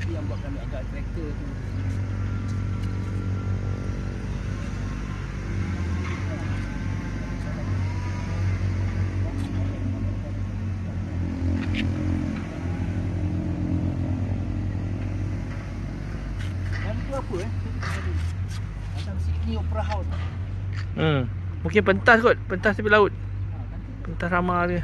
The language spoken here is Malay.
Itu yang buat kami agak traktor tu. Apa eh? Macam Sydney Opera House. Hmm. Mungkin pentas kot. Pentas tepi laut. Ha, pentas ramah dia.